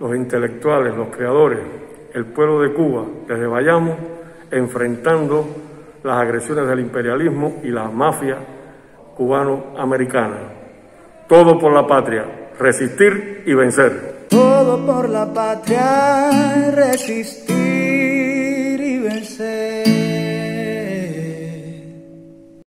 los intelectuales, los creadores, el pueblo de Cuba, desde Bayamo, enfrentando las agresiones del imperialismo y las mafias cubano-americanas. Todo por la patria, resistir y vencer. Todo por la patria, resistir y vencer.